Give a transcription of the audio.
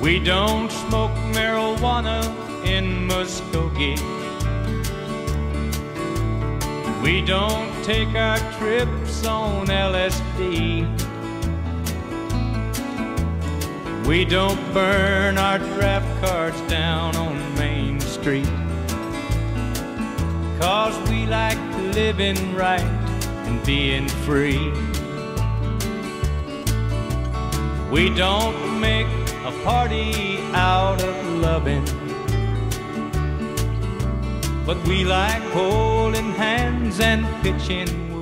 We don't smoke marijuana in Muskogee. We don't take our trips on LSD. We don't burn our draft cards down on Main Street. Cause we like living right and being free. We don't make a party out of loving. But we like holding hands and pitching